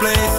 play